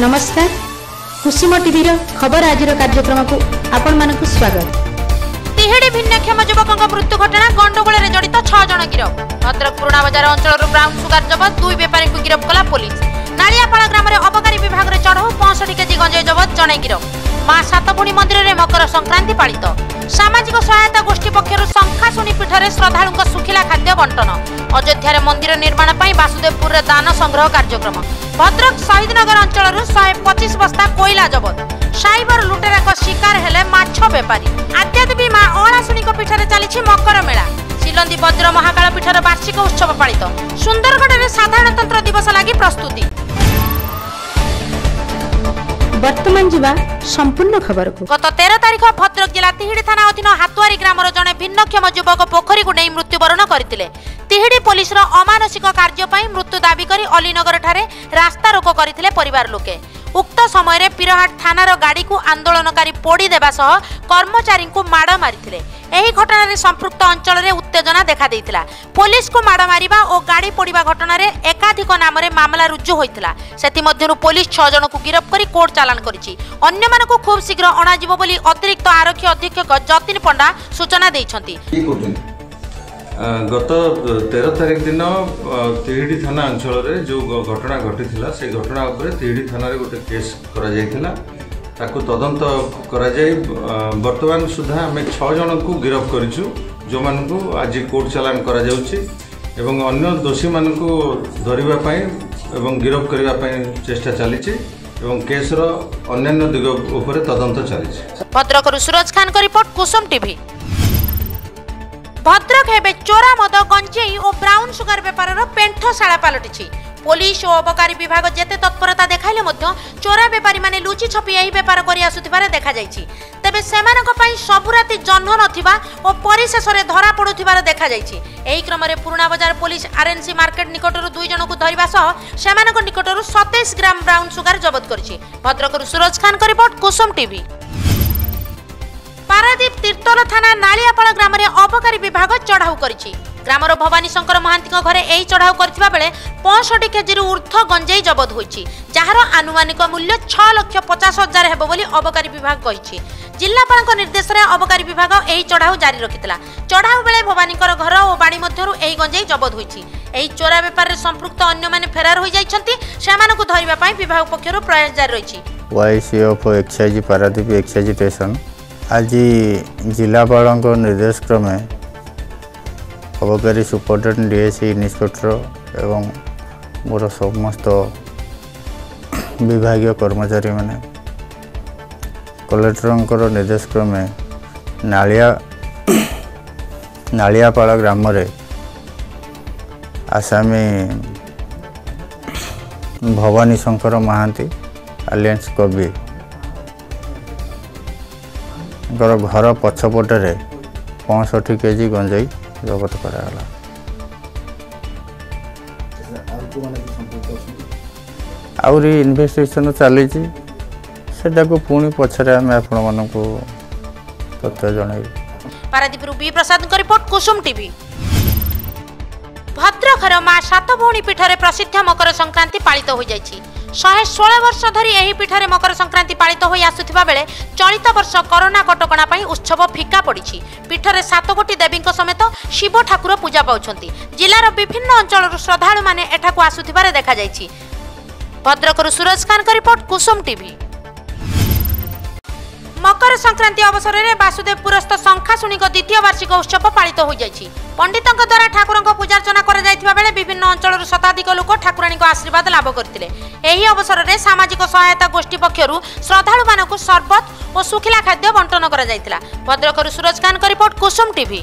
ନମସ୍କାର କୁସୁମ ଟିଭିର ଖବର ଆଜିର କାର୍ଯ୍ୟକ୍ରମକୁ ଆପଣମାନଙ୍କୁ ସ୍ୱାଗତ ତିହିଡ଼ି ଭିନ୍ନକ୍ଷମ ଯୁବକଙ୍କ ମୃତ୍ୟୁ ଘଟଣା ଗଣ୍ଡଗୋଳରେ ଜଡ଼ିତ ଛଅ ଜଣ ଗିରଫ ଭଦ୍ରକ ପୁରୁଣା ବଜାର ଅଞ୍ଚଳରୁ ବ୍ରାଉନ୍ ସୁଗାର ଜବତ ଦୁଇ ବେପାରୀଙ୍କୁ ଗିରଫ କଲା ପୋଲିସ ନାଳିଆପାଳ ଗ୍ରାମରେ ଅବକାରୀ ବିଭାଗରେ ଚଢ଼ଉ ପଞ୍ଚଷଠି କେଜି ଗଞ୍ଜେଇ ଜବତ ଜଣେ ଗିରଫ মা সাতভণী মন্দিরে মকর সংক্রান্তি পালিত সামাজিক সহায়তা গোষ্ঠী পক্ষ শঙ্খাশুনি পীঠে শ্রদ্ধাড়ু শুখিলা খাদ্য বন্টন অযোধ্যার মন্দির নির্মাণ পাই বাসুদেবপুরের দান সংগ্রহ কার্যক্রম ভদ্রক শহীদনগর অঞ্চল শহে পঁচিশ বস্তা কোইলা জবত সাইবর লুটেরাক শিকার হলে মাছ বেপারী আদ্যাদেবী মা অলাশুণীক পীঠে চালছে মকর মেলা শিলন্দী বজ্র মহাকাল পীঠর বার্ষিক উৎসব পালিত সুন্দরগড়ের সাধারণতন্ত্র দিবস লাগি প্রস্তুতি বর্তমান যা সম্পূর্ণ খবর গত তের তারিখ ভদ্রক জেলা তিহিড়ি থানা অধীন হাতুয়ারি গ্রামর জনে ভিন্নক্ষম যুবক পোখরী নেই মৃত্যুবরণ করে তিহিড়ি পুলিশর অমানসিক কার্য মৃত্যু দাবি করে অলিনগর ঠারে রাস্তারোক করে পরিবার লোকে উক্ত সময় পিরহাট থানার গাড়ি আন্দোলনকারী পোড়ি দেওয়া সহ কর্মচারী মাড় মারি এই ঘটনার সম্পৃক্ত অঞ্চলের উত্তেজনা দেখা দিয়েছিল পুলিশ কু মাড় মারা ও গাড়ি পোড়া ঘটনার একাধিক নামে মামলা রুজু হয়েছিল সেমধ্যে পুলিশ ছ জনক গিরফ করে কোর্ট চালাণ করেছে অন্য মানুষ খুব শীঘ্র অণাযিব বলে অতিরিক্ত আরক্ষী অধীক্ষক যতীন পণ্ডা সূচনা দিয়েছেন ଗତ ତେର ତାରିଖ ଦିନ ତିହିଡ଼ି ଥାନା ଅଞ୍ଚଳରେ ଯେଉଁ ଘଟଣା ଘଟିଥିଲା ସେ ଘଟଣା ଉପରେ ତିହିଡ଼ି ଥାନାରେ ଗୋଟେ କେସ୍ କରାଯାଇଥିଲା ତାକୁ ତଦନ୍ତ କରାଯାଇ ବର୍ତ୍ତମାନ ସୁଦ୍ଧା ଆମେ ଛଅ ଜଣଙ୍କୁ ଗିରଫ କରିଛୁ ଯେଉଁମାନଙ୍କୁ ଆଜି କୋର୍ଟ ଚାଲାଣ କରାଯାଉଛି ଏବଂ ଅନ୍ୟ ଦୋଷୀମାନଙ୍କୁ ଧରିବା ପାଇଁ ଏବଂ ଗିରଫ କରିବା ପାଇଁ ଚେଷ୍ଟା ଚାଲିଛି ଏବଂ କେସ୍ର ଅନ୍ୟାନ୍ୟ ଦିଗ ଉପରେ ତଦନ୍ତ ଚାଲିଛି ଭଦ୍ରକରୁ ସୁରଜ ଖାନଙ୍କ ରିପୋର୍ଟ କୁସୁମ ଟିଭି ভদ্রক এবে চোরা মদ গঞ্জেই ও ব্রাউন সুগার বেপারর পেণ্ঠশালা পালটিছে পুলিশ ও অবকারী বিভাগ যেতে তৎপরতা দেখাইলে মধ্য চোরা বেপারী মানে লুচি ছপি এই বেপার করে আসুবার দেখা যাই তেবে সেমানক পাই সবু রাতি জহ্ন নথিবা ও পরিশেষে ধরা পড়ুবার দেখা যাই এই ক্রমে পুরোনা বাজার পুলিশ আরএনসি মার্কেট নিকটর দুই জনক ধরা সহ সে নিকটর সতেইশ গ্রাম ব্রাউন সুগার জবত করেছে ভদ্রকর সুরজ খান রিপোর্ট কুসুম টিভি ପାରାଦୀପ ତୀର୍ତ୍ତୋଲ ଥାନା ନାଳିଆପାଳ ଗ୍ରାମରେ ଅବକାରୀ ବିଭାଗ ଚଢ଼ାଉ କରିଛି ଗ୍ରାମର ଭବାନୀ ଶଙ୍କର ମହାନ୍ତିଙ୍କ ଘରେ ଏହି ଚଢ଼ାଉ କରିଥିବା ବେଳେ ପଞ୍ଚଷଠି କେଜିରୁ ଉର୍ଦ୍ଧ୍ୱ ଗଞ୍ଜେଇ ଜବତ ହୋଇଛି ଯାହାର ଆନୁମାନିକ ମୂଲ୍ୟ ଛଅ ଲକ୍ଷ ପଚାଶ ହଜାର ହେବ ବୋଲି ଅବକାରୀ ବିଭାଗ କହିଛି ଜିଲ୍ଲାପାଳଙ୍କ ନିର୍ଦ୍ଦେଶରେ ଅବକାରୀ ବିଭାଗ ଏହି ଚଢ଼ାଉ ଜାରି ରଖିଥିଲା ଚଢ଼ାଉ ବେଳେ ଭବାନୀଙ୍କର ଘର ଓ ବାଡ଼ି ମଧ୍ୟରୁ ଏହି ଗଞ୍ଜେଇ ଜବତ ହୋଇଛି ଏହି ଚୋରା ବେପାରରେ ସମ୍ପୃକ୍ତ ଅନ୍ୟମାନେ ଫେରାର ହୋଇଯାଇଛନ୍ତି ସେମାନଙ୍କୁ ଧରିବା ପାଇଁ ବିଭାଗ ପକ୍ଷରୁ ପ୍ରୟାସ ଜାରି ରହିଛି ওয়াইসি of excise Paradip excise station आज जिलापा निर्देश क्रमे ଅବକାରୀ ସୁପରିଟେଣ୍ଡେଣ୍ଟ ଡିଏସି ଇନ୍ସପେକ୍ଟର ଏବଂ ମୋର ସମସ୍ତ ବିଭାଗୀୟ କର୍ମଚାରୀମାନେ କଲେକ୍ଟରଙ୍କର ନିର୍ଦ୍ଦେଶ କ୍ରମେ ନାଳିଆ ନାଳିଆପାଳ ଗ୍ରାମରେ ଆସାମୀ ଭବାନୀ ଶଙ୍କର ମହାନ୍ତି ଆଲିଆନ୍ସ କବି ଙ୍କର ଘର ପଛପଟରେ ପଞ୍ଚଷଠି କେଜି ଗଞ୍ଜେଇ ଜବତ କରାଗଲା ଆହୁରି ଇନଭେଷ୍ଟିଗେସନ୍ ଚାଲିଛି ସେଟାକୁ ପୁଣି ପଛରେ ଆମେ ଆପଣମାନଙ୍କୁ ତଥ୍ୟ ଜଣାଇବୁ ପାରାଦୀପରୁ ବି ପ୍ରସାଦଙ୍କ ରିପୋର୍ଟ କୁସୁମ ଟିଭି ଭଦ୍ରଖର ମା ସାତ ଭଉଣୀ ପୀଠରେ ପ୍ରସିଦ୍ଧ ମକର ସଂକ୍ରାନ୍ତି ପାଳିତ ହୋଇଯାଇଛି ଶହେ ଷୋହଳ ବର୍ଷ ଧରି ଏହି ପୀଠରେ ମକର ସଂକ୍ରାନ୍ତି ପାଳିତ ହୋଇ ଆସୁଥିବା ବେଳେ ଚଳିତ ବର୍ଷ କରୋନା କଟକଣା ପାଇଁ ଉତ୍ସବ ଫିକା ପଡ଼ିଛି ପୀଠରେ ସାତଗୋଟି ଦେବୀଙ୍କ ସମେତ ଶିବ ଠାକୁର ପୂଜା ପାଉଛନ୍ତି ଜିଲ୍ଲାର ବିଭିନ୍ନ ଅଞ୍ଚଳରୁ ଶ୍ରଦ୍ଧାଳୁମାନେ ଏଠାକୁ ଆସୁଥିବାର ଦେଖାଯାଇଛି ଭଦ୍ରକରୁ ସୁରଜ ଖାନଙ୍କ ରିପୋର୍ଟ କୁସୁମ ଟିଭି ମକର ସଂକ୍ରାନ୍ତି ଅବସରରେ ବାସୁଦେବପୁରସ୍ଥ ଶଙ୍ଖାଶୁଣିଙ୍କ ଦ୍ୱିତୀୟ ବାର୍ଷିକ ଉତ୍ସବ ପାଳିତ ହୋଇଯାଇଛି ପଣ୍ଡିତଙ୍କ ଦ୍ୱାରା ଠାକୁରଙ୍କ ପୂଜାର୍ଚ୍ଚନା କରାଯାଇଥିବା ବେଳେ ବିଭିନ୍ନ ଅଞ୍ଚଳରୁ ଶତାଧିକ ଲୋକ ଠାକୁରାଣୀଙ୍କ ଆଶୀର୍ବାଦ ଲାଭ କରିଥିଲେ ଏହି ଅବସରରେ ସାମାଜିକ ସହାୟତା ଗୋଷ୍ଠୀ ପକ୍ଷରୁ ଶ୍ରଦ୍ଧାଳୁମାନଙ୍କୁ ସରବତ ଓ ଶୁଖିଲା ଖାଦ୍ୟ ବଣ୍ଟନ କରାଯାଇଥିଲା ଭଦ୍ରକରୁ ସୁରଜ ଖାନଙ୍କ ରିପୋର୍ଟ କୁସୁମ ଟିଭି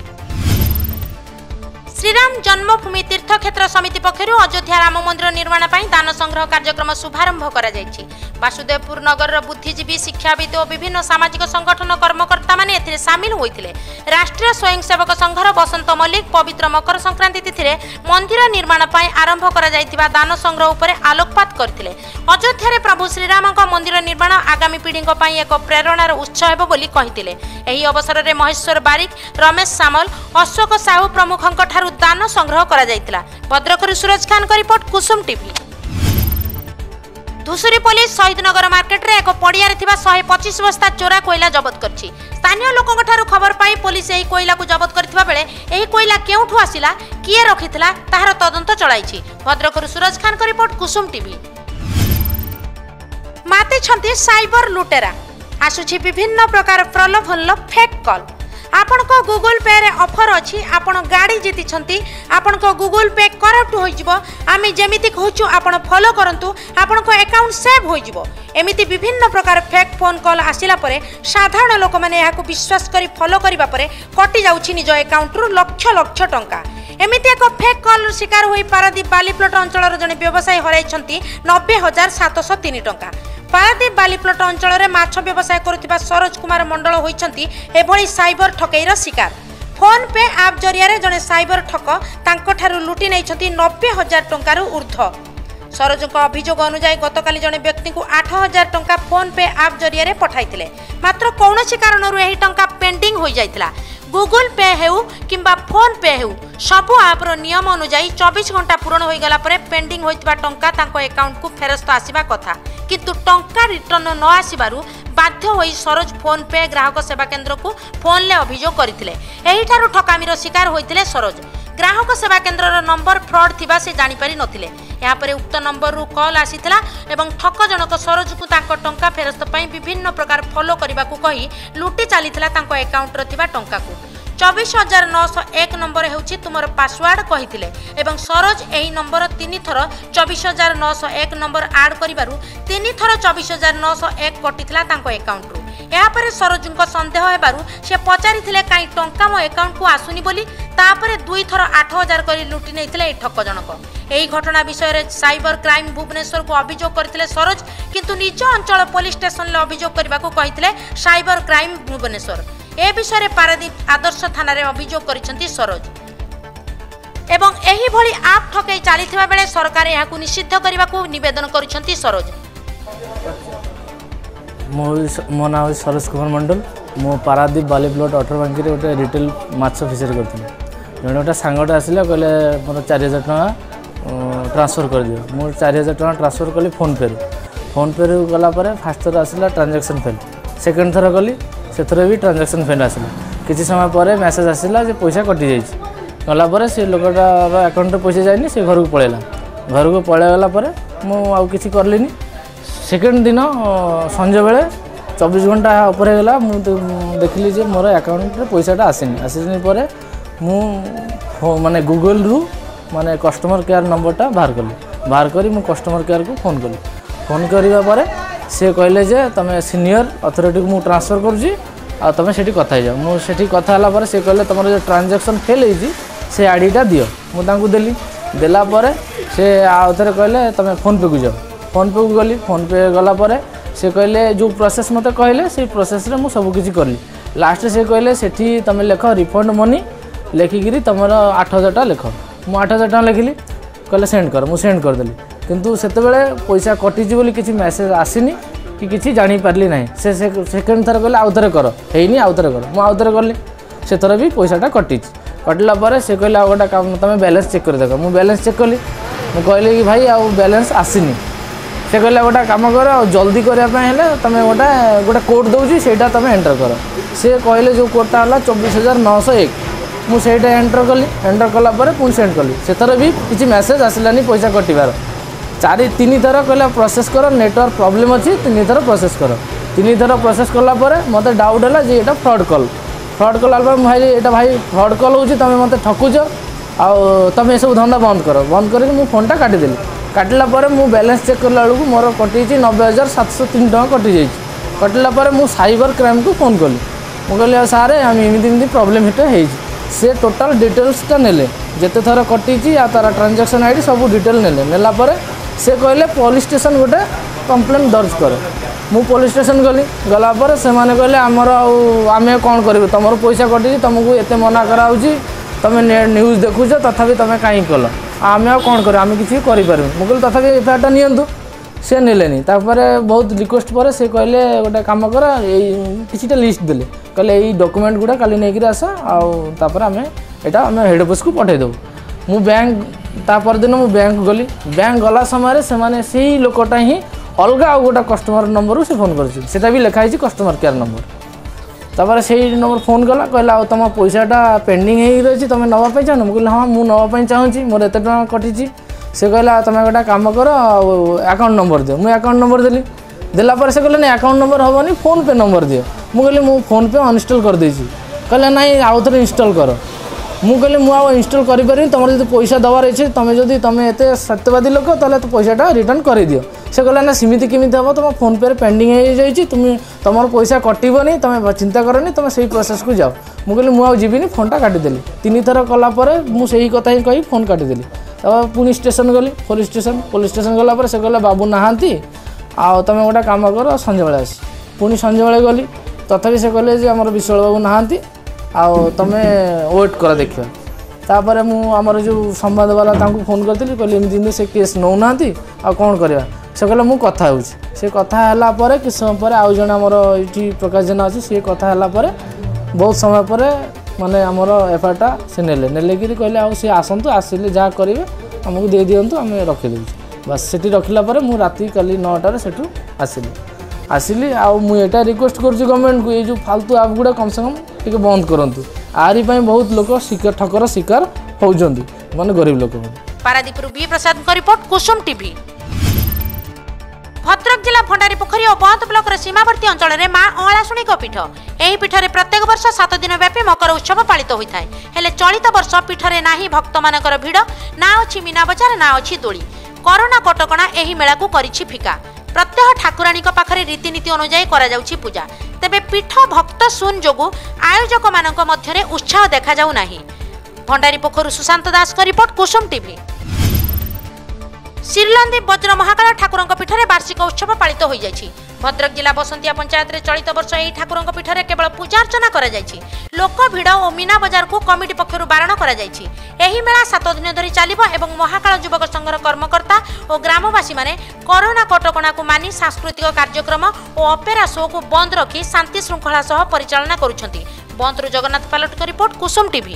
শ্রীরাম জন্মভূমি তীর্থক্ষেত্র সমিতি পক্ষ অযোধ্যা রাম মন্দির নির্মাণ পাই দান সংগ্রহ কার্যক্রম শুভারম্ভ করা যাইছি বাসুদেবপুর নগরর বুদ্ধিজীবী শিক্ষাবিদ ও বিভিন্ন সামাজিক সংগঠন কর্মকর্তা মানে এতে সামিল হয়েছে রাষ্ট্রীয় স্বয়ংসেবক সংঘর বসন্ত মল্লিক পবিত্র মকর সংক্রান্তি তিথি মন্দির নির্মাণ পাই আরম্ভ করা যাইতিবা দান সংগ্রহ উপরে আলোকপাত করে অযোধ্যার প্রভু শ্রীরামক মন্দির নির্মাণ আগামী পিঢ়ীঙ্ পাই এক প্রেরণার উৎস হব বলে কে এই অবসরের মহেশ্বর বারিক রমেশ সামল অশোক সাহু প্রমুখঙ্ ঠার দান সংগ্রহ করা ভদ্রকর Suraj Khan report Kusum TV Dhusuri police Shahidnagar মার্কেটে এক পড়িয়ার শহে পঁচিশ বস্তা চোরা কোইলা জবত করছে স্থানীয় লোকঠার খবর পাই পুলিশ এই কোইলাকে জবত করা বেড়ে এই কোইলা কেউঠু আসিলা কিয়ে রক্ষি তাহার তদন্ত চলাইছে ভদ্রকর সুরজ খান রিপোর্ট কুসুম টিভি ମାତିଛନ୍ତି ସାଇବର ଲୁଟେରା ଆସୁଛି ବିଭିନ୍ନ ପ୍ରକାର ପ୍ରଲୋଭନର ଫେକ୍ କଲ୍ ଆପଣଙ୍କ ଗୁଗୁଲ୍ ପେରେ ଅଫର୍ ଅଛି ଆପଣ ଗାଡ଼ି ଜିତିଛନ୍ତି ଆପଣଙ୍କ ଗୁଗୁଲ୍ ପେ କରପ୍ଟ ହୋଇଯିବ ଆମେ ଯେମିତି କହୁଛୁ ଆପଣ ଫଲୋ କରନ୍ତୁ ଆପଣଙ୍କ ଆକାଉଣ୍ଟ ସେଭ୍ ହୋଇଯିବ ଏମିତି ବିଭିନ୍ନ ପ୍ରକାର ଫେକ୍ ଫୋନ୍ କଲ୍ ଆସିଲା ପରେ ସାଧାରଣ ଲୋକମାନେ ଏହାକୁ ବିଶ୍ୱାସ କରି ଫଲୋ କରିବା ପରେ କଟିଯାଉଛି ନିଜ ଆକାଉଣ୍ଟରୁ ଲକ୍ଷ ଲକ୍ଷ ଟଙ୍କା ଏମିତି ଏକ ଫେକ୍ କଲ୍ର ଶିକାର ହୋଇ ପାରାଦୀପ ବାଲିପ୍ଲଟ ଅଞ୍ଚଳର ଜଣେ ବ୍ୟବସାୟୀ ହରାଇଛନ୍ତି ନବେ ହଜାର ସାତଶହ ତିନି ଟଙ୍କା ପାରାଦୀପ ବାଲିପ୍ଲଟ ଅଞ୍ଚଳରେ ମାଛ ବ୍ୟବସାୟ କରୁଥିବା ସରୋଜ କୁମାର ମଣ୍ଡଳ ହୋଇଛନ୍ତି ଏଭଳି ସାଇବର ଠକେଇର ଶିକାର ଫୋନ୍ ପେ ଆପ୍ ଜରିଆରେ ଜଣେ ସାଇବର ଠକ ତାଙ୍କଠାରୁ ଲୁଟି ନେଇଛନ୍ତି ନବେ ହଜାର ଟଙ୍କାରୁ ଉର୍ଦ୍ଧ୍ୱ ସରୋଜଙ୍କ ଅଭିଯୋଗ ଅନୁଯାୟୀ ଗତକାଲି ଜଣେ ବ୍ୟକ୍ତିଙ୍କୁ ଆଠ ହଜାର ଟଙ୍କା ଫୋନ୍ ପେ ଆପ୍ ଜରିଆରେ ପଠାଇଥିଲେ ମାତ୍ର କୌଣସି କାରଣରୁ ଏହି ଟଙ୍କା ପେଣ୍ଡିଂ ହୋଇଯାଇଥିଲା গুগল পে ହେଉ କିମ୍ବା ଫୋନ୍ ପେ ହେଉ ସବୁ ଆପ୍ର ନିୟମ ଅନୁଯାୟୀ ଚବିଶ ଘଣ୍ଟା ପୂରଣ ହୋଇଗଲା ପରେ ପେଣ୍ଡିଂ ହୋଇଥିବା ଟଙ୍କା ତାଙ୍କ ଆକାଉଣ୍ଟକୁ ଫେରସ୍ତ ଆସିବା କଥା କିନ୍ତୁ ଟଙ୍କା ରିଟର୍ଣ୍ଣ ନ ଆସିବାରୁ ବାଧ୍ୟ ହୋଇ ସରୋଜ ଫୋନ୍ ପେ ଗ୍ରାହକ ସେବା କେନ୍ଦ୍ରକୁ ଫୋନ୍ରେ ଅଭିଯୋଗ କରିଥିଲେ ଏହିଠାରୁ ଠକାମିର ଶିକାର ହୋଇଥିଲେ ସରୋଜ ଗ୍ରାହକ ସେବା କେନ୍ଦ୍ରର ନମ୍ବର ଫ୍ରଡ୍ ଥିବା ସେ ଜାଣିପାରି ନଥିଲେ ଏହାପରେ ଉକ୍ତ ନମ୍ବରରୁ କଲ୍ ଆସିଥିଲା ଏବଂ ଠକ ଜଣକ ସରୋଜକୁ ତାଙ୍କ ଟଙ୍କା ଫେରସ୍ତ ପାଇଁ ବିଭିନ୍ନ ପ୍ରକାର ଫଲୋ କରିବାକୁ କହି ଲୁଟି ଚାଲିଥିଲା ତାଙ୍କ ଆକାଉଣ୍ଟରେ ଥିବା ଟଙ୍କାକୁ ଚବିଶ ହଜାର ନଅଶହ ଏକ ନମ୍ବର ହେଉଛି ତୁମର ପାସୱାର୍ଡ଼ କହିଥିଲେ ଏବଂ ସରୋଜ ଏହି ନମ୍ବର ତିନିଥର ଚବିଶ ହଜାର ନଅଶହ ଏକ ନମ୍ବର ଆଡ଼୍ କରିବାରୁ ତିନିଥର ଚବିଶ ହଜାର ନଅଶହ ଏକ କଟିଥିଲା ତାଙ୍କ ଆକାଉଣ୍ଟରୁ ଏହାପରେ ସରୋଜୁଙ୍କ ସନ୍ଦେହ ହେବାରୁ ସେ ପଚାରିଥିଲେ କାହିଁ ଟଙ୍କା ମୋ ଆକାଉଣ୍ଟକୁ ଆସୁନି ବୋଲି ତାପରେ ଦୁଇଥର ଆଠ ହଜାର କରି ଲୁଟି ନେଇଥିଲେ ଏହି ଠକ ଜଣକ ଏହି ଘଟଣା ବିଷୟରେ ସାଇବର କ୍ରାଇମ୍ ଭୁବନେଶ୍ୱରକୁ ଅଭିଯୋଗ କରିଥିଲେ ସରୋଜ କିନ୍ତୁ ନିଜ ଅଞ୍ଚଳ ପୋଲିସ ଷ୍ଟେସନରେ ଅଭିଯୋଗ କରିବାକୁ କହିଥିଲେ ସାଇବର କ୍ରାଇମ୍ ଭୁବନେଶ୍ୱର ଏ ବିଷୟରେ ପାରାଦୀପ ଆଦର୍ଶ ଥାନାରେ ଅଭିଯୋଗ କରିଛନ୍ତି ସରୋଜ ଏବଂ ଏହିଭଳି ଆପ୍ ଠକେଇ ଚାଲିଥିବା ବେଳେ ସରକାର ଏହାକୁ ନିଷିଦ୍ଧ କରିବାକୁ ନିବେଦନ କରିଛନ୍ତି ସରୋଜ ମୁଁ ମୋ ନାଁ ହେଉଛି ସରୋଜ କୁମାର ମଣ୍ଡଲ ମୁଁ ପାରାଦୀପ ବାଲିପ୍ଲଟ ଅଠରବାଙ୍କିରେ ଗୋଟେ ରିଟେଲ ମାଛ ଫିସରି କରିଥିଲି ଜଣେ ଗୋଟେ ସାଙ୍ଗଟା ଆସିଲା କହିଲେ ମୋର ଚାରି ହଜାର ଟଙ୍କା ଟ୍ରାନ୍ସଫର କରିଦିଅ ମୁଁ ଚାରି ହଜାର ଟଙ୍କା ଟ୍ରାନ୍ସଫର କଲି ଫୋନ୍ପେରୁ ଫୋନ୍ପେରୁ ଗଲା ପରେ ଫାର୍ଷ୍ଟ ଥର ଆସିଲା ଟ୍ରାଞ୍ଜାକ୍ସନ୍ ଫେଲ୍ ସେକେଣ୍ଡ ଥର କଲି ସେଥିରେ ବି ଟ୍ରାଞ୍ଜାକ୍ସନ୍ ଫେଲ୍ ଆସିଲା କିଛି ସମୟ ପରେ ମେସେଜ ଆସିଲା ଯେ ପଇସା କଟିଯାଇଛି ଗଲା ପରେ ସେ ଲୋକଟାର ଆକାଉଣ୍ଟରେ ପଇସା ଯାଇନି ସେ ଘରକୁ ପଳେଇଲା ଘରକୁ ପଳେଇଗଲା ପରେ ମୁଁ ଆଉ କିଛି କଲିନି ସେକେଣ୍ଡ ଦିନ ସଞ୍ଜବେଳେ ଚବିଶ ଘଣ୍ଟା ଉପରେ ହେଇଗଲା ମୁଁ ଦେଖିଲି ଯେ ମୋର ଆକାଉଣ୍ଟରେ ପଇସାଟା ଆସିନି ଆସିନି ପରେ ମୁଁ ମାନେ ଗୁଗଲ୍ରୁ ମାନେ କଷ୍ଟମର କେୟାର ନମ୍ବରଟା ବାହାର କଲି ବାହାର କରି ମୁଁ କଷ୍ଟମର କେୟାରକୁ ଫୋନ୍ କଲି ଫୋନ୍ କରିବା ପରେ ସିଏ କହିଲେ ଯେ ତୁମେ ସିନିୟର ଅଥରିଟିକୁ ମୁଁ ଟ୍ରାନ୍ସଫର୍ କରୁଛି ଆଉ ତୁମେ ସେଠି କଥା ହେଇଯାଅ ମୁଁ ସେଠି କଥା ହେଲା ପରେ ସେ କହିଲେ ତୁମର ଯେଉଁ ଟ୍ରାଞ୍ଜାକ୍ସନ୍ ଫେଲ୍ ହେଇଛି ସେ ଆଇଡ଼ିଟା ଦିଅ ମୁଁ ତାଙ୍କୁ ଦେଲି ଦେଲା ପରେ ସେ ଆଉ ଥରେ କହିଲେ ତୁମେ ଫୋନ୍ପେକୁ ଯାଅ ଫୋନ୍ପେକୁ ଗଲି ଫୋନ୍ପେ ଗଲା ପରେ ସେ କହିଲେ ଯେଉଁ ପ୍ରୋସେସ୍ ମୋତେ କହିଲେ ସେଇ ପ୍ରୋସେସ୍ରେ ମୁଁ ସବୁକିଛି କଲି ଲାଷ୍ଟରେ ସେ କହିଲେ ସେଠି ତୁମେ ଲେଖ ରିଫଣ୍ଡ ମନି ଲେଖିକିରି ତୁମର ଆଠ ହଜାର ଟଙ୍କା ଲେଖ ମୁଁ ଆଠ ହଜାର ଟଙ୍କା ଲେଖିଲି କହିଲେ ସେଣ୍ଡ କର ମୁଁ ସେଣ୍ଡ କରିଦେଲି କିନ୍ତୁ ସେତେବେଳେ ପଇସା କଟିଛି ବୋଲି କିଛି ମେସେଜ୍ ଆସିନି କି କିଛି ଜାଣିପାରିଲି ନାହିଁ ସେ ସେକେଣ୍ଡ ଥର କହିଲେ ଆଉ ଥରେ କର ହେଇନି ଆଉ ଥରେ କର ମୁଁ ଆଉ ଥରେ କଲି ସେଥର ବି ପଇସାଟା କଟିଛି କଟିଲା ପରେ ସେ କହିଲେ ଆଉ ଗୋଟେ କାମ ତୁମେ ବ୍ୟାଲେନ୍ସ ଚେକ୍ କରିଦେଖ ମୁଁ ବ୍ୟାଲେନ୍ସ ଚେକ୍ କଲି ମୁଁ କହିଲି କି ଭାଇ ଆଉ ବ୍ୟାଲେନ୍ସ ଆସିନି ସେ କହିଲା ଗୋଟେ କାମ କର ଆଉ ଜଲ୍ଦି କରିବା ପାଇଁ ହେଲେ ତୁମେ ଗୋଟେ ଗୋଟେ କୋର୍ଟ ଦେଉଛି ସେଇଟା ତୁମେ ଏଣ୍ଟର କର ସେ କହିଲେ ଯେଉଁ କୋର୍ଟଟା ହେଲା ଚବିଶ ହଜାର ନଅଶହ ଏକ ମୁଁ ସେଇଟା ଏଣ୍ଟର କଲି ଏଣ୍ଟର କଲା ପରେ ପୁଣି ସେଣ୍ଡ କଲି ସେଥର ବି କିଛି ମେସେଜ୍ ଆସିଲାନି ପଇସା କଟିବାର ଚାରି ତିନିଥର କହିଲା ପ୍ରୋସେସ୍ କର ନେଟୱାର୍କ ପ୍ରୋବ୍ଲେମ୍ ଅଛି ତିନିଥର ପ୍ରୋସେସ୍ କର ତିନିଥର ପ୍ରୋସେସ୍ କଲା ପରେ ମୋତେ ଡାଉଟ୍ ହେଲା ଯେ ଏଇଟା ଫ୍ରଡ଼୍ କଲ୍ ଫ୍ରଡ଼୍ କଲା ପରେ ମୁଁ ଭାଇ ଏଇଟା ଭାଇ ଫ୍ରଡ଼୍ କଲ୍ ହେଉଛି ତୁମେ ମୋତେ ଠକୁଛ ଆଉ ତୁମେ ଏସବୁ ଧନ୍ଦା ବନ୍ଦ କର ବନ୍ଦ କରିକି ମୁଁ ଫୋନ୍ଟା କାଟିଦେଲି কাটিলা পরে মু ব্যালেন্স চেক কলা বেড়ে মোর কটিছে নবে হাজার সাতশো তিন টাকা কটি যাই কটিলা পরে মু সাইবর ক্রাইমকে ফোন কলি মু কলি স্যার আমি এমনি এমনি প্রোবলেম এটা হয়েছি সে টোটাল ডিটেলসটা নেলে যেতে থর কটিছি আর তার ট্রানজাকশন আইডি সব ডিটেল নেলে নেলা পরে সে কহিলে পুলিশ স্টেশন গোটে কমপ্লেন দর্জ করে মু পুলিশ স্টেশন গলি গলা পরে সে কে আমার আমি কম করবু তোমার পয়সা কটিছি তোমাকে এতে মনা করা হচ্ছে তুমি নিউজ দেখুছ তথাপি তুমি কাই কল ଆମେ ଆଉ କ'ଣ କରିବା ଆମେ କିଛି କରିପାରିବୁ ମୁଁ କହିଲି ତଥାପି ଏଫଆଇଆର୍ଟା ନିଅନ୍ତୁ ସେ ନେଲେନି ତାପରେ ବହୁତ ରିକ୍ୱେଷ୍ଟ ପରେ ସେ କହିଲେ ଗୋଟେ କାମ କର ଏଇ କିଛିଟା ଲିଷ୍ଟ ଦେଲେ କହିଲେ ଏଇ ଡକୁମେଣ୍ଟ ଗୁଡ଼ା କାଲି ନେଇକିରି ଆସ ଆଉ ତାପରେ ଆମେ ଏଇଟା ଆମେ ହେଡ଼୍ ଅଫିସ୍କୁ ପଠାଇଦେବୁ ମୁଁ ବ୍ୟାଙ୍କ ତା ପରଦିନ ମୁଁ ବ୍ୟାଙ୍କ ଗଲି ବ୍ୟାଙ୍କ ଗଲା ସମୟରେ ସେମାନେ ସେଇ ଲୋକଟା ହିଁ ଅଲଗା ଆଉ ଗୋଟେ କଷ୍ଟମର ନମ୍ବରରୁ ସେ ଫୋନ୍ କରିଛି ସେଇଟା ବି ଲେଖା ହେଇଛି କଷ୍ଟମର କେୟାର ନମ୍ବର ତାପରେ ସେଇ ନମ୍ବର ଫୋନ୍ କଲା କହିଲା ଆଉ ତୁମ ପଇସାଟା ପେଣ୍ଡିଂ ହେଇକି ରହିଛି ତୁମେ ନେବା ପାଇଁ ଚାହୁଁନ ମୁଁ କହିଲି ହଁ ମୁଁ ନେବା ପାଇଁ ଚାହୁଁଛି ମୋର ଏତେ ଟଙ୍କା କଟିଛି ସେ କହିଲା ତୁମେ ଗୋଟେ କାମ କର ଆଉ ଆକାଉଣ୍ଟ ନମ୍ବର ଦିଅ ମୁଁ ଆକାଉଣ୍ଟ ନମ୍ବର ଦେଲି ଦେଲା ପରେ ସେ କହିଲେ ନାଇଁ ଆକାଉଣ୍ଟ ନମ୍ବର ହେବନି ଫୋନ୍ପେ ନମ୍ବର ଦିଅ ମୁଁ କହିଲି ମୁଁ ଫୋନ୍ପେ ଅନଇନଷ୍ଟଲ୍ କରିଦେଇଛି କହିଲେ ନାଇଁ ଆଉ ଥରେ ଇନଷ୍ଟଲ୍ କର ମୁଁ କହିଲି ମୁଁ ଆଉ ଇନଷ୍ଟଲ୍ କରିପାରିବିନି ତୁମର ଯଦି ପଇସା ଦେବାର ଅଛି ତୁମେ ଯଦି ତୁମେ ଏତେ ସତ୍ୟବାଦୀ ଲୋକ ତାହେଲେ ତ ପଇସାଟା ରିଟର୍ଣ୍ଣ କରିଦିଅ ସେ କହିଲା ନା ସେମିତି କେମିତି ହେବ ତୁମ ଫୋନ୍ପେରେ ପେଣ୍ଡିଂ ହେଇଯାଇଛି ତୁମେ ତୁମର ପଇସା କଟିବନି ତୁମେ ଚିନ୍ତା କରନି ତୁମେ ସେଇ ପ୍ରୋସେସ୍କୁ ଯାଅ ମୁଁ କହିଲି ମୁଁ ଆଉ ଯିବିନି ଫୋନ୍ଟା କାଟିଦେଲି ତିନିଥର କଲା ପରେ ମୁଁ ସେଇ କଥା ହିଁ କହି ଫୋନ୍ କାଟିଦେଲି ତାପରେ ପୁଣି ଷ୍ଟେସନ୍ ଗଲି ପୋଲିସ୍ ଷ୍ଟେସନ୍ ପୋଲିସ୍ ଷ୍ଟେସନ୍ ଗଲା ପରେ ସେ କହିଲା ବାବୁ ନାହାନ୍ତି ଆଉ ତୁମେ ଗୋଟେ କାମ କର ସଞ୍ଜବେଳେ ଆସ ପୁଣି ସଞ୍ଜବେଳେ ଗଲି ତଥାପି ସେ କହିଲେ ଯେ ଆମର ବିଶ୍ୱଳ ବାବୁ ନାହାନ୍ତି ଆଉ ତୁମେ ୱେଟ୍ କର ଦେଖିବା ତାପରେ ମୁଁ ଆମର ଯେଉଁ ସମ୍ବାଦବାଲା ତାଙ୍କୁ ଫୋନ୍ କରିଥିଲି କହିଲି ଏମିତି ଏମିତି ସେ କେସ୍ ନେଉନାହାନ୍ତି ଆଉ କ'ଣ କରିବା ସେ କହିଲେ ମୁଁ କଥା ହେଉଛି ସେ କଥା ହେଲା ପରେ କିଛି ସମୟ ପରେ ଆଉ ଜଣେ ଆମର ଏଇଠି ପ୍ରକାଶ ଜେନା ଅଛି ସିଏ କଥା ହେଲା ପରେ ବହୁତ ସମୟ ପରେ ମାନେ ଆମର ଏଫଆଇଆର୍ଟା ସେ ନେଲେ ନେଲେକିରି କହିଲେ ଆଉ ସିଏ ଆସନ୍ତୁ ଆସିଲେ ଯାହା କରିବେ ଆମକୁ ଦେଇଦିଅନ୍ତୁ ଆମେ ରଖିଦେଉଛୁ ବାସ୍ ସେଠି ରଖିଲା ପରେ ମୁଁ ରାତି କାଲି ନଅଟାରେ ସେଠୁ ଆସିଲି ଆସିଲି ଆଉ ମୁଁ ଏଇଟା ରିକ୍ୱେଷ୍ଟ କରୁଛି ଗଭର୍ଣ୍ଣମେଣ୍ଟକୁ ଏଇ ଯେଉଁ ଫାଲତୁ ଆପ୍ ଗୁଡ଼ା କମ୍ ସେ କମ୍ ଟିକେ ବନ୍ଦ କରନ୍ତୁ ଆରି ପାଇଁ ବହୁତ ଲୋକ ଶିକାର ଠକର ଶିକାର ହେଉଛନ୍ତି ମାନେ ଗରିବ ଲୋକମାନେ ପାରାଦୀପରୁ ବି ପ୍ରସାଦଙ୍କ ରିପୋର୍ଟ କୁସୁମ ଟିଭି ଭଦ୍ରକ ଜିଲ୍ଲା ଭଣ୍ଡାରୀ ପୋଖରୀ ଓ ବନ୍ତ ବ୍ଲକର ସୀମାବର୍ତ୍ତୀ ଅଞ୍ଚଳରେ ମା ଅଁଳାଶୁଣୀଙ୍କ ପୀଠ ଏହି ପୀଠରେ ପ୍ରତ୍ୟେକ ବର୍ଷ ସାତ ଦିନ ବ୍ୟାପୀ ମକର ଉତ୍ସବ ପାଳିତ ହୋଇଥାଏ ହେଲେ ଚଳିତ ବର୍ଷ ପୀଠରେ ନାହିଁ ଭକ୍ତମାନଙ୍କର ଭିଡ଼ ନା ଅଛି ମୀନାବଜାର ବଜାର ନା ଅଛି ଦୋଳି କରୋନା କଟକଣା ଏହି ମେଳାକୁ କରିଛି ଫିକା প্রত্যহ ঠাকুরাণীଙ୍କ ପାଖରେ ରୀତିନୀତି ଅନୁଯାୟୀ କରାଯାଉଛି ପୂଜା ତେବେ ପୀଠ ଭକ୍ତ ଶୂନ ଯୋଗୁଁ ଆୟୋଜକମାନଙ୍କ ମଧ୍ୟରେ ଉତ୍ସାହ ଦେଖାଯାଉ ନାହିଁ ଭଣ୍ଡାରୀ ପୋଖରୁ ସୁଶାନ୍ତ ଦାସଙ୍କ ରିପୋର୍ଟ କୁସୁମ ଟିଭି ଶ୍ରୀଲନ୍ଦୀ ବଜ୍ର ମହାକାଳ ଠାକୁରଙ୍କ ପୀଠରେ ବାର୍ଷିକ ଉତ୍ସବ ପାଳିତ ହୋଇଯାଇଛି ଭଦ୍ରକ ଜିଲ୍ଲା ବସନ୍ତିଆ ପଞ୍ଚାୟତରେ ଚଳିତ ବର୍ଷ ଏହି ଠାକୁରଙ୍କ ପୀଠରେ କେବଳ ପୂଜାର୍ଚ୍ଚନା କରାଯାଇଛି ଲୋକ ଭିଡ଼ ଓ ମୀନା ବଜାରକୁ କମିଟି ପକ୍ଷରୁ ବାରଣ କରାଯାଇଛି ଏହି ମେଳା ସାତ ଦିନ ଧରି ଚାଲିବ ଏବଂ ମହାକାଳ ଯୁବକ ସଂଘର କର୍ମକର୍ତ୍ତା ଓ ଗ୍ରାମବାସୀମାନେ କରୋନା କଟକଣାକୁ ମାନି ସାଂସ୍କୃତିକ କାର୍ଯ୍ୟକ୍ରମ ଓ ଅପେରା ଶୋକୁ ବନ୍ଦ ରଖି ଶାନ୍ତି ଶୃଙ୍ଖଳା ସହ ପରିଚାଳନା କରୁଛନ୍ତି ବନ୍ଦରୁ ଜଗନ୍ନାଥ ପାଲଟଙ୍କ ରିପୋର୍ଟ କୁସୁମ ଟିଭି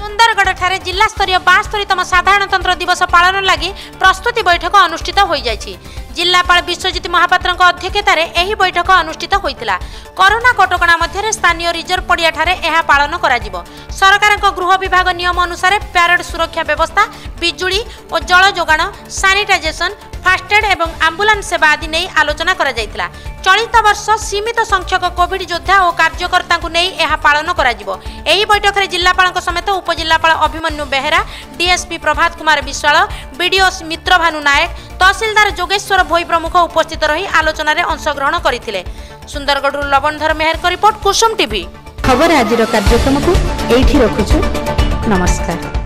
সুন্দরগড়ঠার জেলাস্তরীয় বাস্তরীতম সাধারণতন্ত্র দিবস পালন লাগি প্রস্তুতি বৈঠক অনুষ্ঠিত হয়ে যাই জেলাপাল বিশ্বজিৎ মহাপাত্র অধ্যক্ষতার এই বৈঠক অনুষ্ঠিত হয়েছিল করোনা কটকা মধ্যে স্থানীয় রিজর্ভ পড়িয়াঠার এহা পালন করা সরকার গৃহ বিভাগ নিয়ম অনুসারে প্যারেড সুরক্ষা ব্যবস্থা বিজুড়ি ও জল যোগাণ স্যানিটাইজেসন ফাস্টেড এবং আম্বুলান্স সেবা আদি নেই আলোচনা করা যাইতিলা চলিত বর্ষ সীমিত সংখ্যক কোভিড যোদ্ধা ও কার্যকর্তা নেই ଏହା ପାଳନ କରାଯିବ ଏହି ବୈଠକରେ ଜିଲ୍ଲାପାଳଙ୍କ ସମେତ ଉପଜିଲ୍ଲାପାଳ ଅଭିମନ୍ୟୁ ବେହେରା ଡିଏସ୍ପି ପ୍ରଭାତ କୁମାର ବିଶ୍ୱାଳ ବିଡିଓ ମିତ୍ରଭାନୁ ନାୟକ ତହସିଲଦାର ଯୋଗେଶ୍ୱର ଭୋଇ ପ୍ରମୁଖ ଉପସ୍ଥିତ ରହି ଆଲୋଚନାରେ ଅଂଶଗ୍ରହଣ କରିଥିଲେ ସୁନ୍ଦରଗଡ଼ରୁ ଲବଣଧର ମେହେରଙ୍କ ରିପୋର୍ଟ କୁସୁମ ଟିଭି ଖବର ଆଜିର କାର୍ଯ୍ୟକ୍ରମକୁ ଏଇଠି ରଖୁଛୁ ନମସ୍କାର